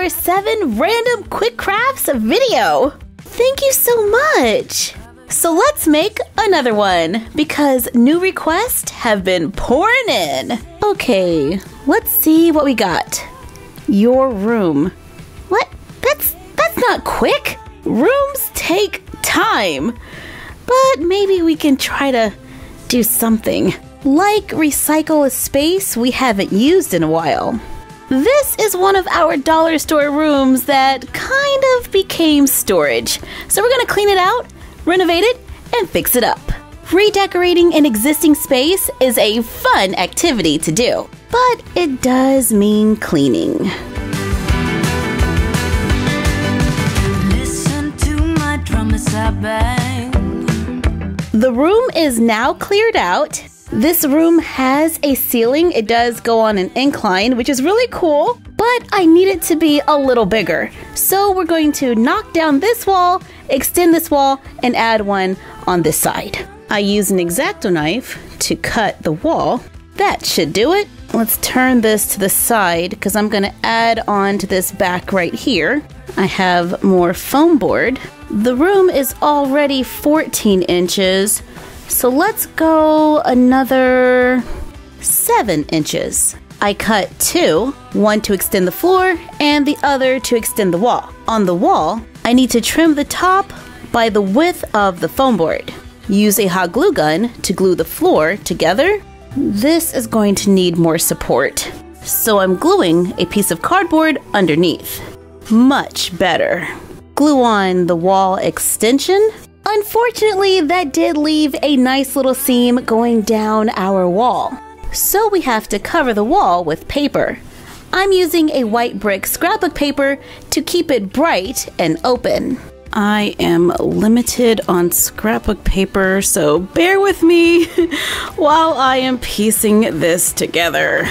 our 7 random quick crafts video. Thank you so much. So let's make another one because new requests have been pouring in. Okay, let's see what we got. Your room. What? That's that's not quick. Rooms take time. But maybe we can try to do something. Like recycle a space we haven't used in a while. This is one of our dollar store rooms that kind of became storage. So we're gonna clean it out renovate it, and fix it up. Redecorating an existing space is a fun activity to do, but it does mean cleaning. The room is now cleared out. This room has a ceiling. It does go on an incline, which is really cool, but I need it to be a little bigger. So we're going to knock down this wall extend this wall, and add one on this side. I use an X-Acto knife to cut the wall. That should do it. Let's turn this to the side because I'm going to add on to this back right here. I have more foam board. The room is already 14 inches, so let's go another 7 inches. I cut two, one to extend the floor and the other to extend the wall. On the wall, I need to trim the top by the width of the foam board. Use a hot glue gun to glue the floor together. This is going to need more support. So I'm gluing a piece of cardboard underneath. Much better. Glue on the wall extension. Unfortunately, that did leave a nice little seam going down our wall. So we have to cover the wall with paper. I'm using a white brick scrapbook paper to keep it bright and open. I am limited on scrapbook paper, so bear with me while I am piecing this together.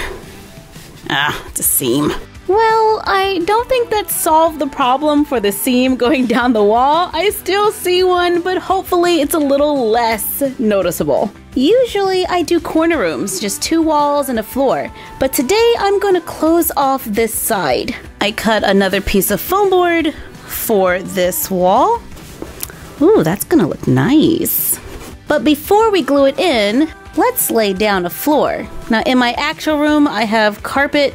Ah, it's a seam. Well, I don't think that solved the problem for the seam going down the wall. I still see one, but hopefully it's a little less noticeable. Usually I do corner rooms, just two walls and a floor, but today I'm going to close off this side. I cut another piece of foam board for this wall. Ooh, that's going to look nice. But before we glue it in, let's lay down a floor. Now in my actual room, I have carpet,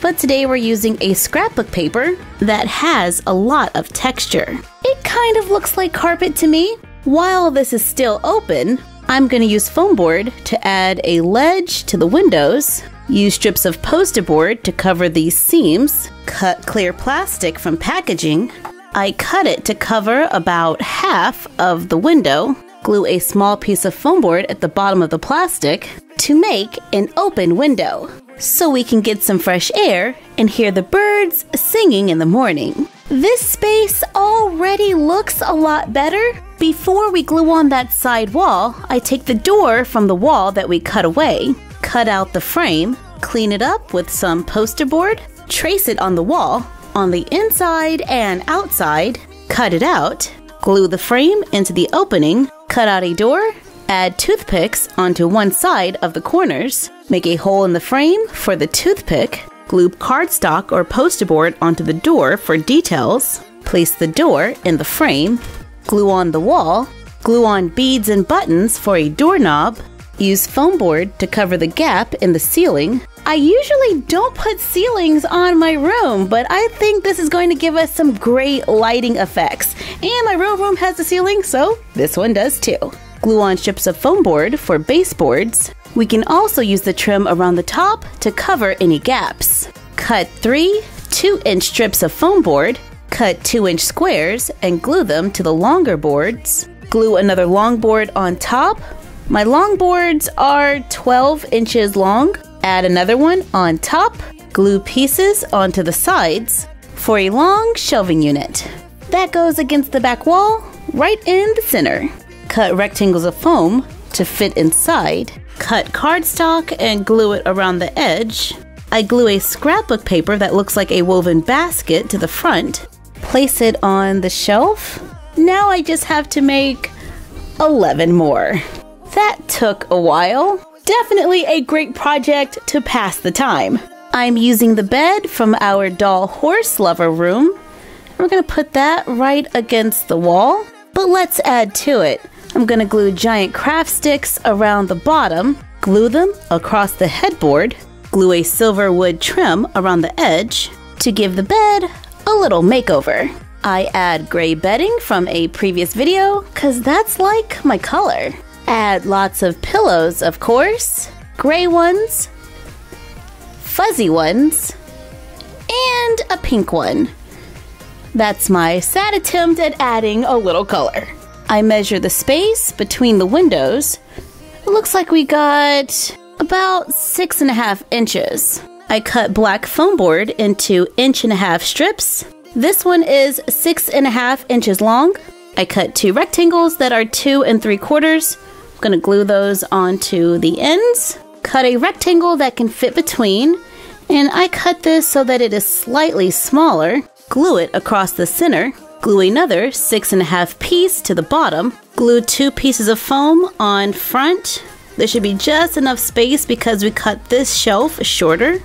but today we're using a scrapbook paper that has a lot of texture. It kind of looks like carpet to me. While this is still open, I'm going to use foam board to add a ledge to the windows, use strips of poster board to cover these seams, cut clear plastic from packaging. I cut it to cover about half of the window, glue a small piece of foam board at the bottom of the plastic to make an open window so we can get some fresh air and hear the birds singing in the morning. This space already looks a lot better. Before we glue on that side wall, I take the door from the wall that we cut away, cut out the frame, clean it up with some poster board, trace it on the wall, on the inside and outside, cut it out, glue the frame into the opening, cut out a door, add toothpicks onto one side of the corners, make a hole in the frame for the toothpick, Glue cardstock or poster board onto the door for details. Place the door in the frame. Glue on the wall. Glue on beads and buttons for a doorknob. Use foam board to cover the gap in the ceiling. I usually don't put ceilings on my room, but I think this is going to give us some great lighting effects. And my real room has a ceiling, so this one does too. Glue on strips of foam board for baseboards. We can also use the trim around the top to cover any gaps. Cut three 2 inch strips of foam board, cut 2 inch squares, and glue them to the longer boards. Glue another long board on top. My long boards are 12 inches long. Add another one on top. Glue pieces onto the sides for a long shelving unit. That goes against the back wall, right in the center. Cut rectangles of foam to fit inside cut cardstock and glue it around the edge. I glue a scrapbook paper that looks like a woven basket to the front, place it on the shelf. Now I just have to make 11 more. That took a while. Definitely a great project to pass the time. I'm using the bed from our doll horse lover room. We're gonna put that right against the wall, but let's add to it. I'm gonna glue giant craft sticks around the bottom, glue them across the headboard, glue a silver wood trim around the edge to give the bed a little makeover. I add gray bedding from a previous video, cause that's like my color. Add lots of pillows, of course, gray ones, fuzzy ones, and a pink one. That's my sad attempt at adding a little color. I measure the space between the windows. It looks like we got about six and a half inches. I cut black foam board into inch and a half strips. This one is six and a half inches long. I cut two rectangles that are two and three quarters. I'm gonna glue those onto the ends. Cut a rectangle that can fit between, and I cut this so that it is slightly smaller. Glue it across the center. Glue another six and a half piece to the bottom. Glue two pieces of foam on front there should be just enough space because we cut this shelf shorter.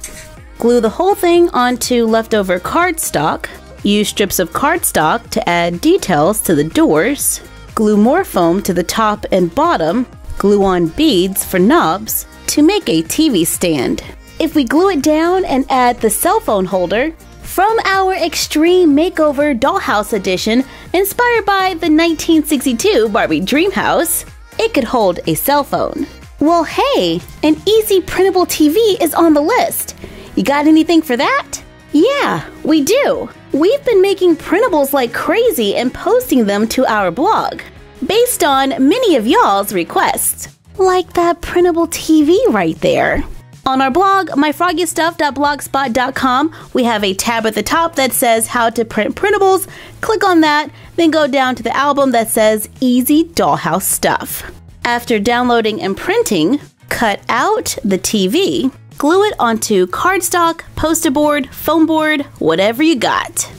Glue the whole thing onto leftover cardstock. Use strips of cardstock to add details to the doors. Glue more foam to the top and bottom. Glue on beads for knobs to make a TV stand. If we glue it down and add the cell phone holder, from our Extreme Makeover Dollhouse Edition, inspired by the 1962 Barbie Dreamhouse, it could hold a cell phone. Well, hey, an easy printable TV is on the list. You got anything for that? Yeah, we do. We've been making printables like crazy and posting them to our blog, based on many of y'all's requests. Like that printable TV right there. On our blog, myfroggystuff.blogspot.com, we have a tab at the top that says how to print printables. Click on that, then go down to the album that says Easy Dollhouse Stuff. After downloading and printing, cut out the TV, glue it onto cardstock, poster board, foam board, whatever you got.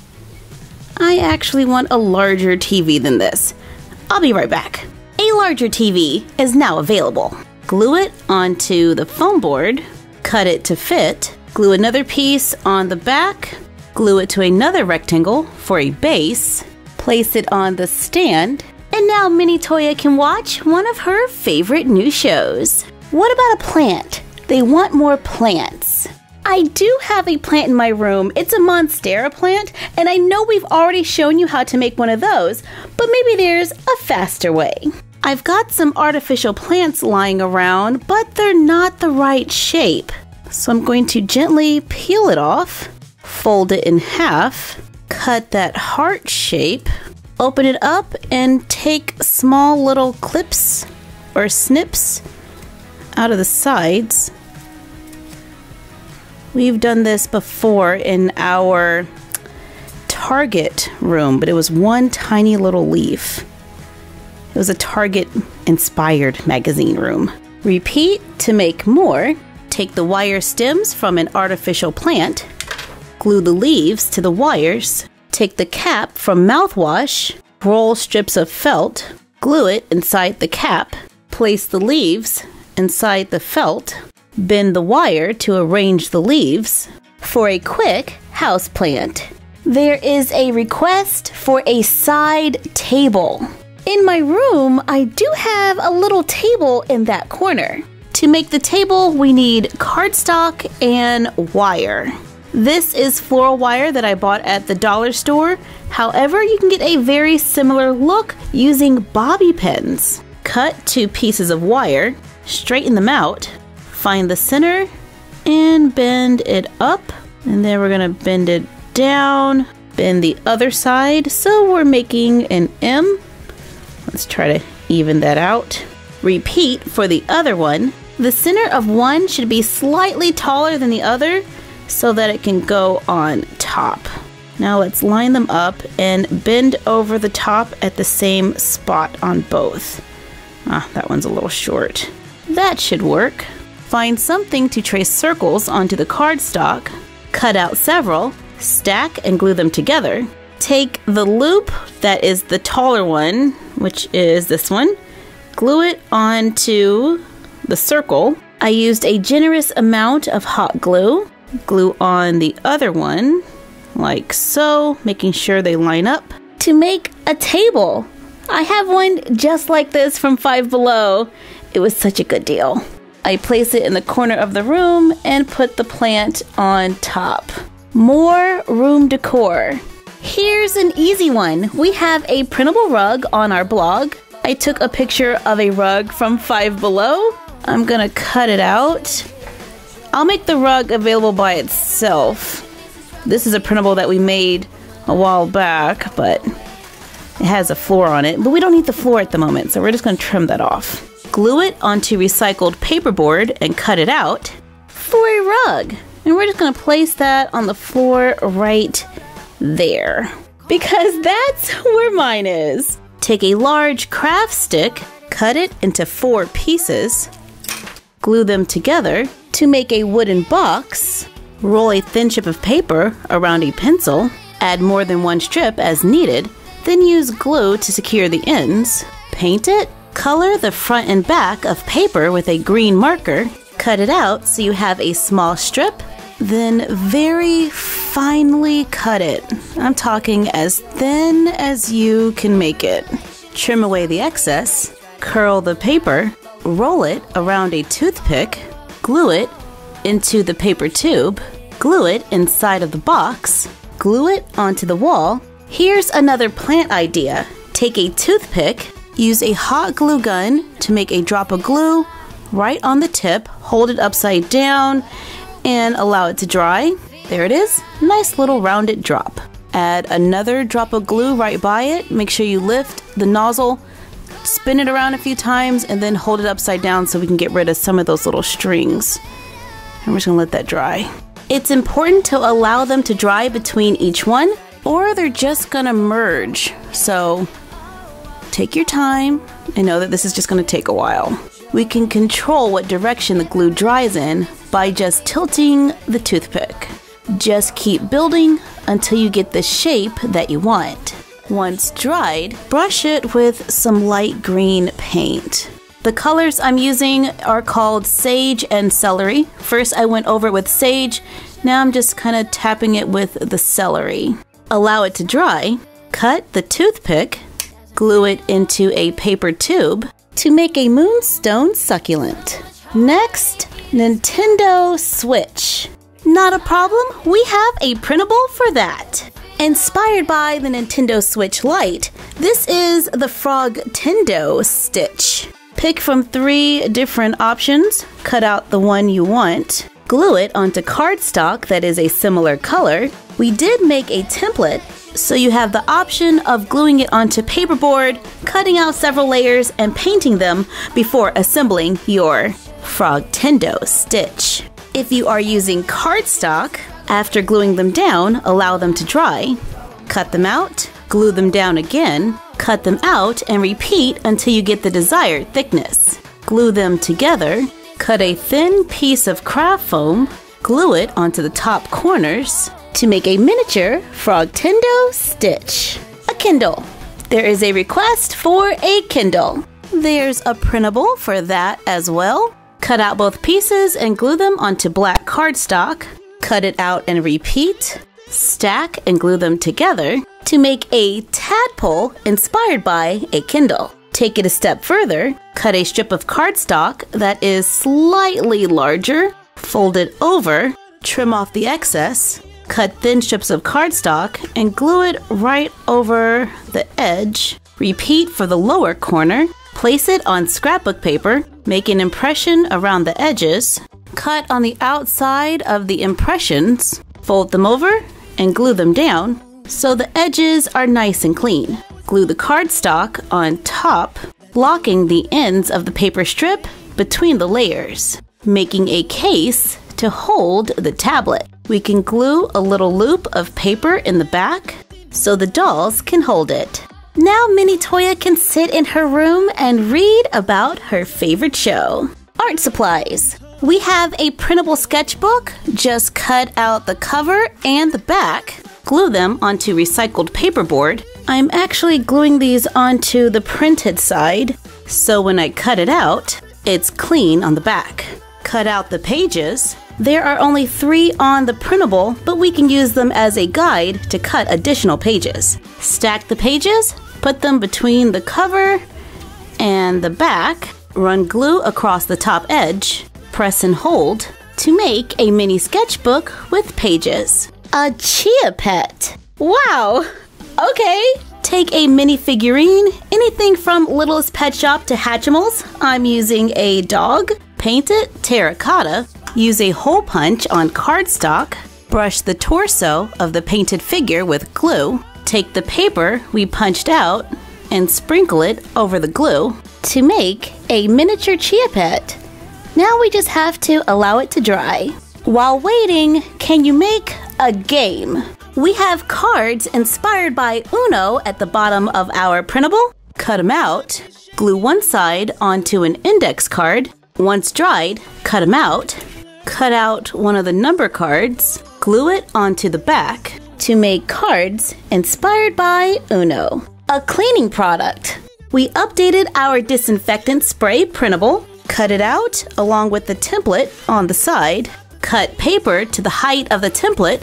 I actually want a larger TV than this. I'll be right back. A larger TV is now available. Glue it onto the foam board, cut it to fit, glue another piece on the back, glue it to another rectangle for a base, place it on the stand, and now Mini Toya can watch one of her favorite new shows. What about a plant? They want more plants. I do have a plant in my room. It's a Monstera plant, and I know we've already shown you how to make one of those, but maybe there's a faster way. I've got some artificial plants lying around, but they're not the right shape. So I'm going to gently peel it off, fold it in half, cut that heart shape open it up and take small little clips or snips out of the sides. We've done this before in our Target room, but it was one tiny little leaf. It was a Target inspired magazine room. Repeat to make more. Take the wire stems from an artificial plant, glue the leaves to the wires, Take the cap from mouthwash, roll strips of felt, glue it inside the cap, place the leaves inside the felt, bend the wire to arrange the leaves for a quick house plant. There is a request for a side table. In my room, I do have a little table in that corner. To make the table, we need cardstock and wire. This is floral wire that I bought at the dollar store. However, you can get a very similar look using bobby pins. Cut two pieces of wire, straighten them out, find the center, and bend it up. And then we're gonna bend it down, bend the other side. So we're making an M. Let's try to even that out. Repeat for the other one. The center of one should be slightly taller than the other so that it can go on top. Now let's line them up and bend over the top at the same spot on both. Ah, that one's a little short. That should work. Find something to trace circles onto the cardstock, cut out several, stack and glue them together. Take the loop that is the taller one, which is this one, glue it onto the circle. I used a generous amount of hot glue Glue on the other one, like so, making sure they line up. To make a table, I have one just like this from Five Below. It was such a good deal. I place it in the corner of the room and put the plant on top. More room decor. Here's an easy one. We have a printable rug on our blog. I took a picture of a rug from Five Below. I'm gonna cut it out. I'll make the rug available by itself. This is a printable that we made a while back, but it has a floor on it. But we don't need the floor at the moment, so we're just gonna trim that off. Glue it onto recycled paperboard and cut it out for a rug. And we're just gonna place that on the floor right there. Because that's where mine is. Take a large craft stick, cut it into four pieces, glue them together to make a wooden box, roll a thin strip of paper around a pencil, add more than one strip as needed, then use glue to secure the ends, paint it, color the front and back of paper with a green marker, cut it out so you have a small strip, then very finely cut it. I'm talking as thin as you can make it. Trim away the excess, curl the paper, roll it around a toothpick, glue it into the paper tube, glue it inside of the box, glue it onto the wall. Here's another plant idea. Take a toothpick, use a hot glue gun to make a drop of glue right on the tip, hold it upside down, and allow it to dry. There it is, nice little rounded drop. Add another drop of glue right by it. Make sure you lift the nozzle, spin it around a few times, and then hold it upside down so we can get rid of some of those little strings. We're just gonna let that dry. It's important to allow them to dry between each one or they're just gonna merge. So take your time and know that this is just gonna take a while. We can control what direction the glue dries in by just tilting the toothpick. Just keep building until you get the shape that you want. Once dried, brush it with some light green paint. The colors I'm using are called Sage and Celery. First I went over it with Sage, now I'm just kind of tapping it with the celery. Allow it to dry, cut the toothpick, glue it into a paper tube to make a moonstone succulent. Next, Nintendo Switch. Not a problem, we have a printable for that. Inspired by the Nintendo Switch Lite, this is the Frog Tendo Stitch. Pick from three different options, cut out the one you want, glue it onto cardstock that is a similar color. We did make a template, so you have the option of gluing it onto paperboard, cutting out several layers, and painting them before assembling your Frog Tendo stitch. If you are using cardstock, after gluing them down, allow them to dry. Cut them out, glue them down again, cut them out, and repeat until you get the desired thickness. Glue them together, cut a thin piece of craft foam, glue it onto the top corners to make a miniature Frog Tendo stitch. A Kindle. There is a request for a Kindle. There's a printable for that as well. Cut out both pieces and glue them onto black cardstock. Cut it out and repeat. Stack and glue them together to make a tadpole inspired by a Kindle. Take it a step further, cut a strip of cardstock that is slightly larger, fold it over, trim off the excess, cut thin strips of cardstock, and glue it right over the edge. Repeat for the lower corner, place it on scrapbook paper, Make an impression around the edges, cut on the outside of the impressions, fold them over, and glue them down so the edges are nice and clean. Glue the cardstock on top, blocking the ends of the paper strip between the layers, making a case to hold the tablet. We can glue a little loop of paper in the back so the dolls can hold it. Now Mini Toya can sit in her room and read about her favorite show. Art supplies. We have a printable sketchbook. Just cut out the cover and the back, glue them onto recycled paperboard. I'm actually gluing these onto the printed side, so when I cut it out, it's clean on the back. Cut out the pages, There are only three on the printable, but we can use them as a guide to cut additional pages. Stack the pages, put them between the cover and the back, run glue across the top edge, press and hold to make a mini sketchbook with pages. A Chia Pet! Wow! Okay, take a mini figurine, anything from Littlest Pet Shop to Hatchimals. I'm using a dog, paint it terracotta, use a hole punch on cardstock, brush the torso of the painted figure with glue, take the paper we punched out, and sprinkle it over the glue to make a miniature chia pet. Now we just have to allow it to dry. While waiting, can you make a game? We have cards inspired by Uno at the bottom of our printable. Cut them out, glue one side onto an index card. Once dried, cut them out. Cut out one of the number cards, glue it onto the back to make cards inspired by Uno. A cleaning product. We updated our disinfectant spray printable, cut it out along with the template on the side, cut paper to the height of the template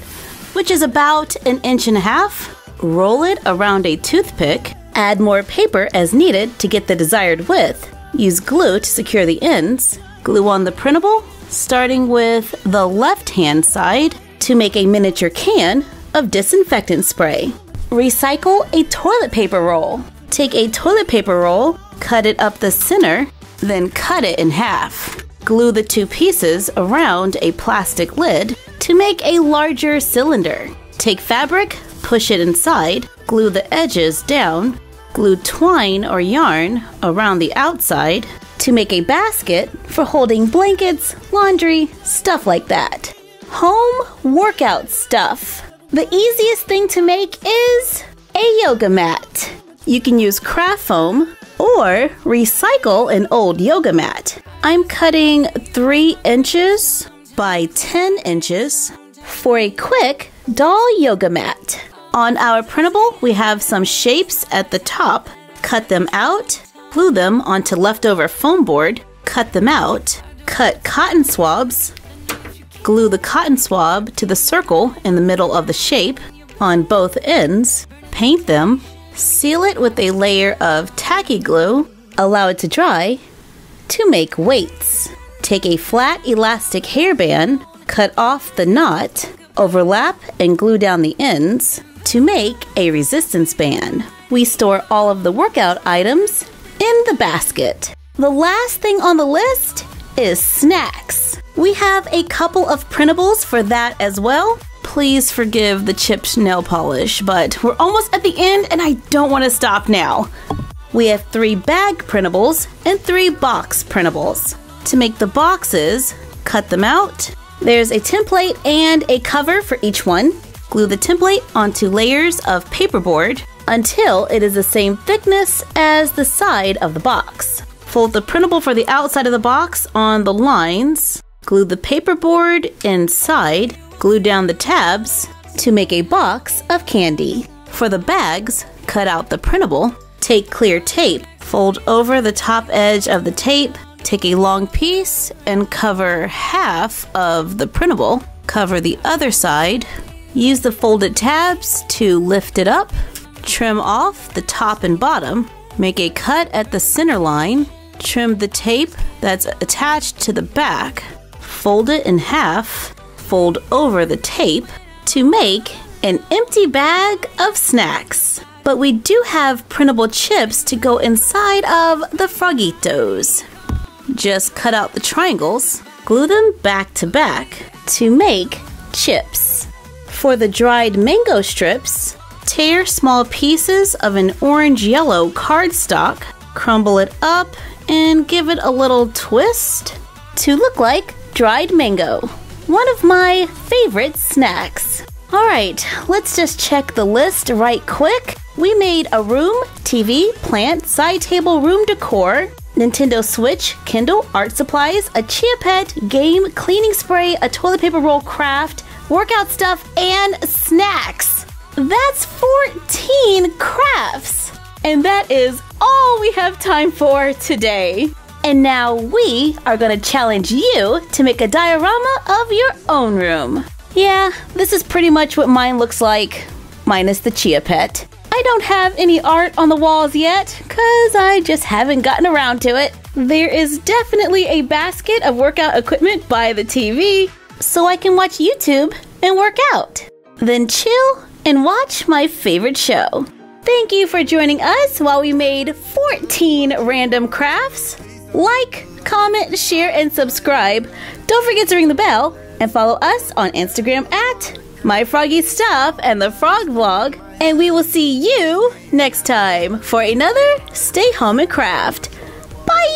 which is about an inch and a half. Roll it around a toothpick. Add more paper as needed to get the desired width. Use glue to secure the ends. Glue on the printable, starting with the left hand side to make a miniature can of disinfectant spray. Recycle a toilet paper roll. Take a toilet paper roll, cut it up the center, then cut it in half. Glue the two pieces around a plastic lid to make a larger cylinder. Take fabric, push it inside, glue the edges down, glue twine or yarn around the outside to make a basket for holding blankets, laundry, stuff like that. Home workout stuff. The easiest thing to make is a yoga mat. You can use craft foam or recycle an old yoga mat. I'm cutting 3 inches by 10 inches for a quick doll yoga mat. On our printable, we have some shapes at the top. Cut them out, glue them onto leftover foam board, cut them out, cut cotton swabs, glue the cotton swab to the circle in the middle of the shape on both ends, paint them, seal it with a layer of tacky glue, allow it to dry to make weights. Take a flat elastic hairband, cut off the knot, overlap and glue down the ends to make a resistance band. We store all of the workout items in the basket. The last thing on the list is snacks. We have a couple of printables for that as well. Please forgive the chipped nail polish, but we're almost at the end and I don't want to stop now. We have three bag printables and three box printables. To make the boxes, cut them out. There's a template and a cover for each one. Glue the template onto layers of paperboard until it is the same thickness as the side of the box. Fold the printable for the outside of the box on the lines. Glue the paperboard inside. Glue down the tabs to make a box of candy. For the bags, cut out the printable. Take clear tape. Fold over the top edge of the tape Take a long piece and cover half of the printable. Cover the other side. Use the folded tabs to lift it up. Trim off the top and bottom. Make a cut at the center line. Trim the tape that's attached to the back. Fold it in half. Fold over the tape to make an empty bag of snacks. But we do have printable chips to go inside of the Frogitos. Just cut out the triangles, glue them back to back to make chips. For the dried mango strips, tear small pieces of an orange yellow cardstock, crumble it up, and give it a little twist to look like dried mango. One of my favorite snacks. Alright, let's just check the list right quick. We made a room, TV, plant, side table, room decor, Nintendo Switch, Kindle, art supplies, a Chia Pet, game, cleaning spray, a toilet paper roll craft, workout stuff, and snacks. That's 14 crafts! And that is all we have time for today. And now we are going to challenge you to make a diorama of your own room. Yeah, this is pretty much what mine looks like, minus the Chia Pet. I don't have any art on the walls yet, cause I just haven't gotten around to it. There is definitely a basket of workout equipment by the TV, so I can watch YouTube and work out. Then chill and watch my favorite show. Thank you for joining us while we made 14 random crafts like, comment, share, and subscribe. Don't forget to ring the bell and follow us on Instagram at My Froggy Stuff and the Frog Vlog. And we will see you next time for another Stay Home and Craft. Bye!